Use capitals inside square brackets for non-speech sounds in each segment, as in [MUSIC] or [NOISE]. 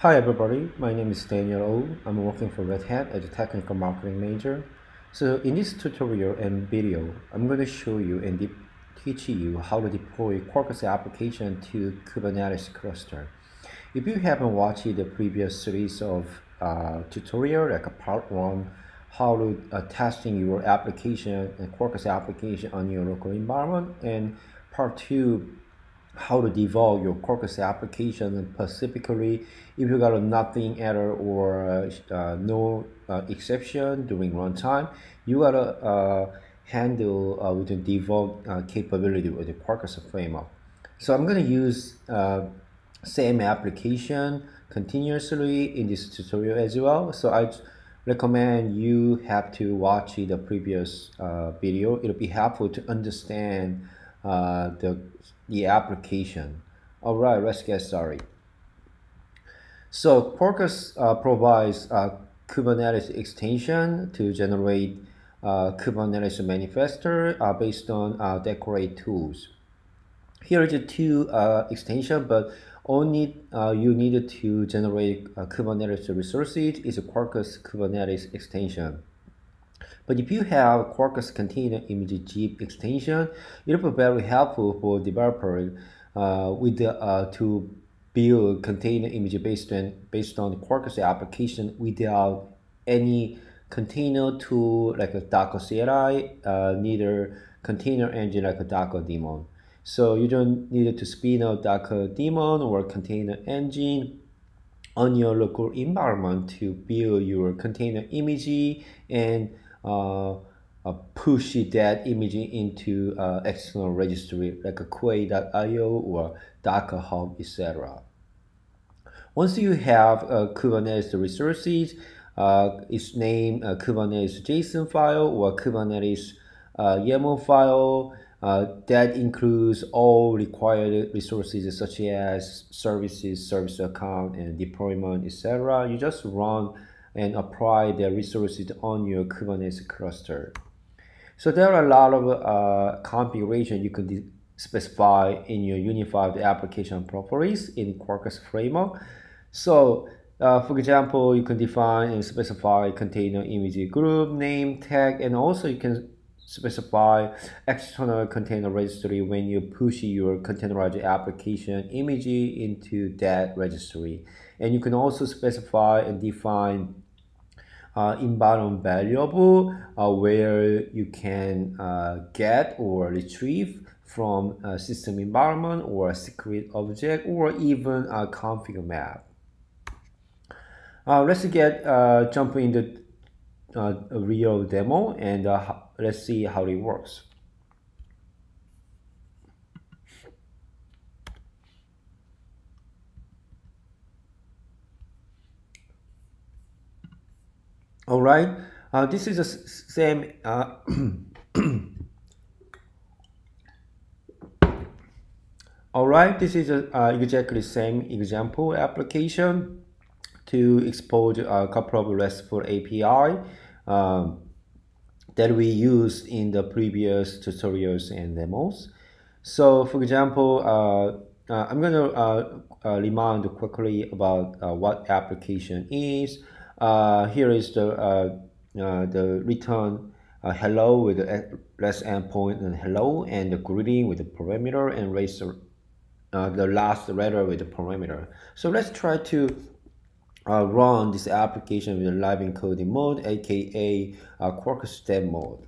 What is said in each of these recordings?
Hi everybody, my name is Daniel O. I'm working for Red Hat as a technical marketing major. So in this tutorial and video, I'm going to show you and teach you how to deploy Quarkus application to Kubernetes cluster. If you haven't watched the previous series of uh, tutorial, like part one, how to uh, testing your application and Quarkus application on your local environment, and part two, how to develop your Quarkus application specifically if you got a nothing error or uh, no uh, exception during runtime, you gotta uh, handle uh, with the default uh, capability with the Quarkus framework. So I'm gonna use uh, same application continuously in this tutorial as well. So I recommend you have to watch the previous video. It'll be helpful to understand the the application. All right, let's get started. So Quarkus uh, provides a Kubernetes extension to generate uh, Kubernetes manifester uh, based on uh, decorate tools. Here are the two uh, extension, but only uh, you needed to generate Kubernetes resources is a Quarkus Kubernetes extension. But if you have Quarkus Container Image Zip extension, it will be very helpful for developers uh, with uh, to build container image based on based on Quarkus application without any container tool like a Docker CLI, uh, neither container engine like a Docker daemon. So you don't need to spin up Docker daemon or container engine on your local environment to build your container image and push that image into uh, external registry like a Quay.io or Docker Hub, etc. Once you have uh, Kubernetes resources, uh, its name uh, Kubernetes JSON file or Kubernetes uh, YAML file uh, that includes all required resources such as services, service account, and deployment, etc. You just run and apply the resources on your Kubernetes cluster. So there are a lot of uh, configuration you can specify in your unified application properties in Quarkus framework. So uh, for example, you can define and specify container image group, name, tag, and also you can specify external container registry when you push your containerized application image into that registry. And you can also specify and define uh, environment variable uh, where you can uh, get or retrieve from a system environment or a secret object or even a config map. Uh, let's get uh, jump into uh, a real demo and let's see how it works. All right, uh, this is the same. Uh, [COUGHS] all right, this is a, uh, exactly same example application to expose a couple of RESTful API um, that we used in the previous tutorials and demos. So, for example, uh, uh, I'm going to uh, remind quickly about what application is. Uh, here is the uh, uh, the return uh, hello with the REST endpoint and hello and the greeting with the parameter and raise the, uh, the last letter with the parameter. So let's try to run this application with live encoding mode, aka Quarkus dev mode.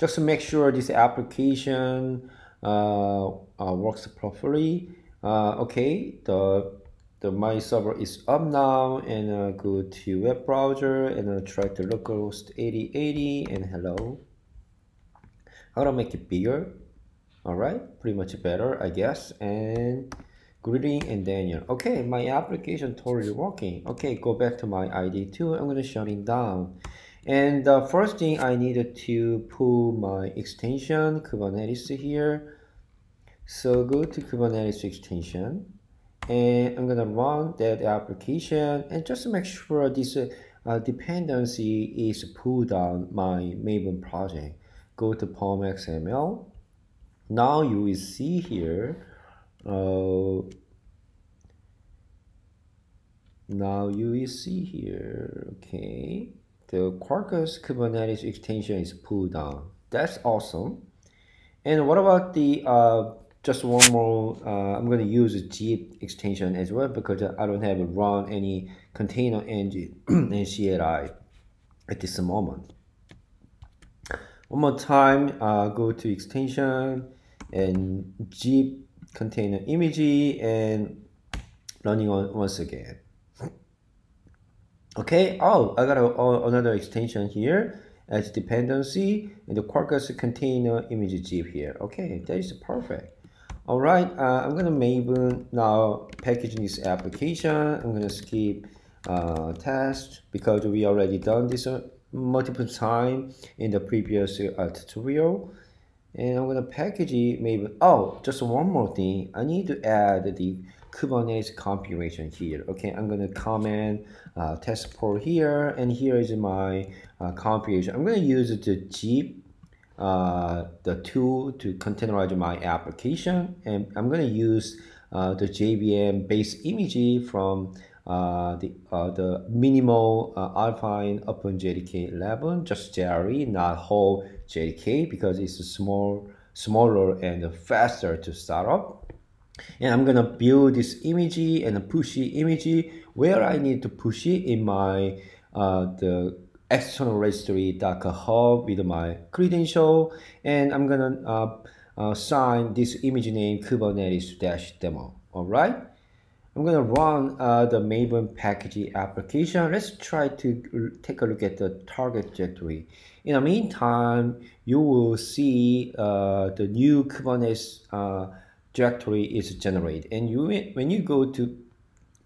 Just to make sure this application uh, uh, works properly. Uh, okay, the the my server is up now and uh, go to web browser and uh, try to localhost 8080 and hello. I'm gonna make it bigger. All right pretty much better I guess. And greeting and Daniel. Okay my application totally working. Okay go back to my IDE tool I'm gonna shut it down. And the first thing I needed to pull my extension Kubernetes here. So go to Kubernetes extension and I'm gonna run that application and just make sure this uh, dependency is pulled on my Maven project. Go to POM XML. Now you will see here, uh, now you will see here, okay, the Quarkus Kubernetes extension is pulled down. That's awesome. And what about the uh, just one more, uh, I'm going to use a Jeep extension as well because I don't have run any container engine [CLEARS THROAT] in CLI at this moment. One more time, uh, go to extension and Jeep container image and running on once again. Okay, oh, I got a, a, another extension here as dependency and the Quarkus container image Jeep here. Okay, that is perfect. All right, uh, I'm gonna Maven now packaging this application. I'm gonna skip uh, test because we already done this uh, multiple time in the previous uh, tutorial. And I'm gonna package it maybe, oh, just one more thing. I need to add the Kubernetes configuration here. Okay, I'm gonna comment uh, test port here, and here is my uh, configuration. I'm gonna use the Jeep, uh, the tool to containerize my application, and I'm gonna use uh, the JVM base image from uh, the uh, the minimal uh, Alpine OpenJDK 11, just JRE, not whole JDK because it's small, smaller and faster to start up. And I'm gonna build this image and push image where I need to push it in my uh, the external registry Docker Hub with my credential, and I'm gonna uh, uh, sign this image name kubernetes-demo, All right. I'm gonna run uh, the Maven packaging application. Let's try to take a look at the target directory. In the meantime, you will see uh, the new Kubernetes uh, directory is generated. And you, when you go to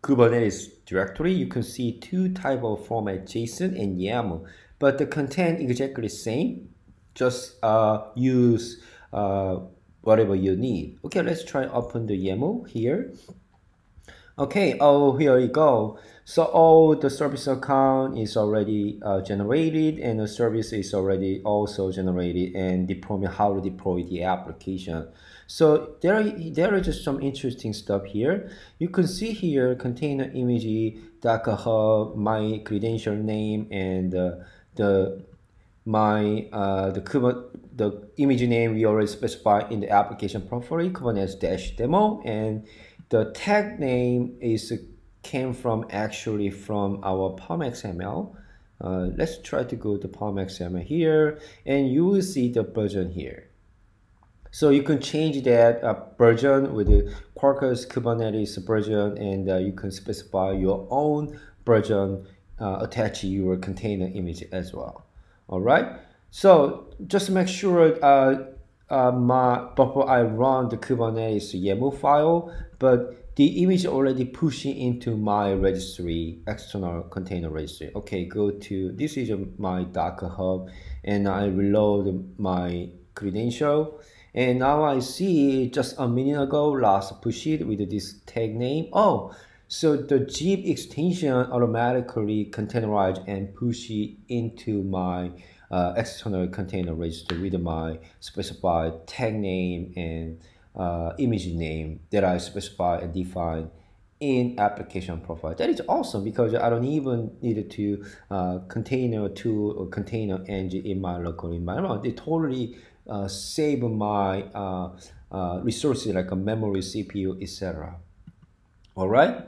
Kubernetes directory, you can see two type of format, JSON and YAML. But the content is exactly the same. Just uh, use uh, whatever you need. Okay, let's try open the YAML here. Okay, oh, here you go. So all the service account is already uh, generated and the service is already also generated and deployment, how to deploy the application. So there, there is just some interesting stuff here. You can see here container image, Docker Hub, my credential name, and uh, the my uh, the Kubernetes the image name we already specified in the application profile Kubernetes dash demo and the tag name is came from actually from our POM XML. Uh, let's try to go to POM XML here and you will see the version here. So you can change that uh, version with the Quarkus Kubernetes version and uh, you can specify your own version uh, attach your container image as well. All right. So just make sure uh, uh, my before I run the Kubernetes YAML file, but the image already pushing into my registry, external container registry. Okay, go to, this is my Docker Hub, and I reload my credential. And now I see just a minute ago, last push it with this tag name. Oh, so the Jeep extension automatically containerize and push it into my uh, external container registry with my specified tag name and uh, image name that I specify and define in application profile. That is awesome because I don't even need to uh, container to container engine in my local environment. They totally uh, save my uh, uh, resources like a memory, CPU, etc. All right.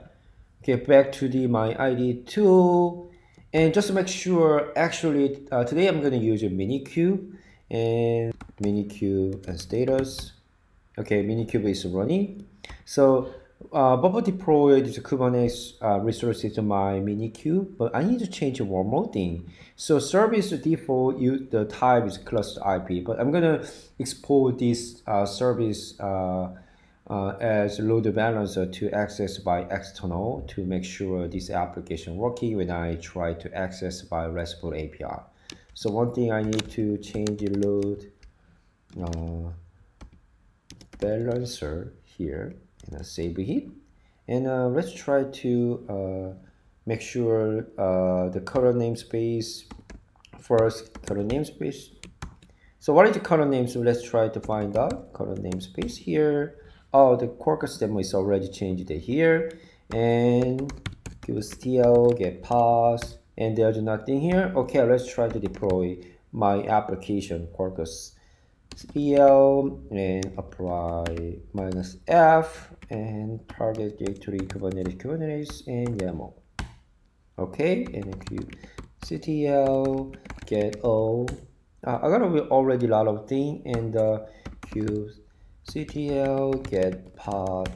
Okay, back to the my IDE tool. And just to make sure, actually, uh, today I'm going to use a Minikube and Minikube and status. Okay, Minikube is running. So uh, Bubble deployed the Kubernetes uh, resources to my Minikube, but I need to change one more thing. So service default, you, the type is cluster IP, but I'm gonna export this uh, service uh, uh, as load balancer to access by external to make sure this application working when I try to access by RESTful API. So one thing I need to change load uh, balancer here and I save it. And uh, let's try to uh, make sure uh, the current namespace first current namespace. So what is the current name? So let's try to find out current namespace here oh the Quarkus demo is already changed here and kubectl get pods and there's nothing here okay let's try to deploy my application quarkus cl and apply minus f and target directory kubernetes kubernetes and yaml. Okay and kubectl get o. Uh, I got already a lot of thing and uh, kubectl get pod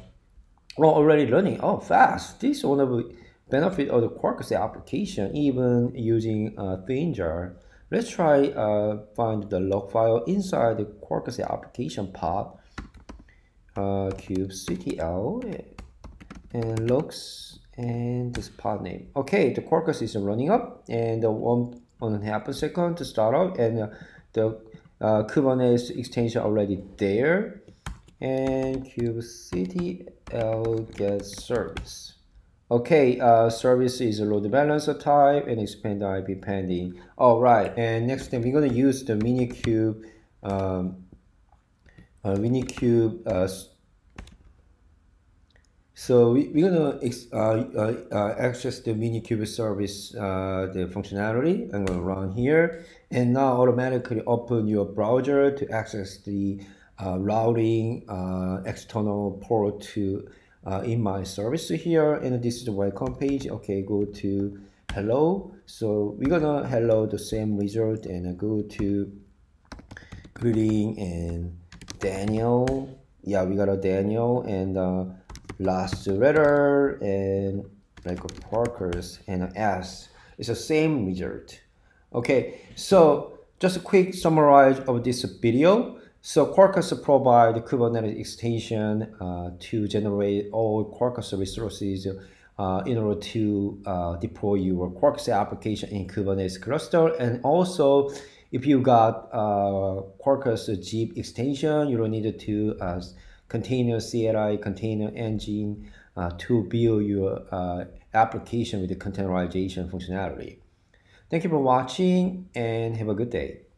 well already learning. Oh fast. This one of the benefit of the Quarkus application even using uh, ThinJar let's try uh, find the log file inside the Quarkus application pod uh, kubectl and logs and this pod name okay the Quarkus is running up and the one one and a half a second to start out and uh, the uh, Kubernetes extension already there and kubectl get service. Okay, uh, service is a load balancer type and expand IP pending. All right, and next thing we're gonna use the Minikube, um, uh, Minikube. Uh, so we, we're gonna uh, uh, uh, access the Minikube service, uh, the functionality. I'm gonna run here, and now automatically open your browser to access the uh, routing uh, external port to uh, in my service here and this is the welcome page. Okay go to hello. So we're gonna hello the same result and go to greeting and Daniel. Yeah we got a Daniel and uh, last letter and like a Parker's and an S. It's the same result. Okay so just a quick summarize of this video so Quarkus provide Kubernetes extension uh, to generate all Quarkus resources uh, in order to uh, deploy your Quarkus application in Kubernetes cluster. And also, if you got uh, Quarkus Jeep extension, you don't need to uh, container CLI, container engine uh, to build your application with the containerization functionality. Thank you for watching and have a good day.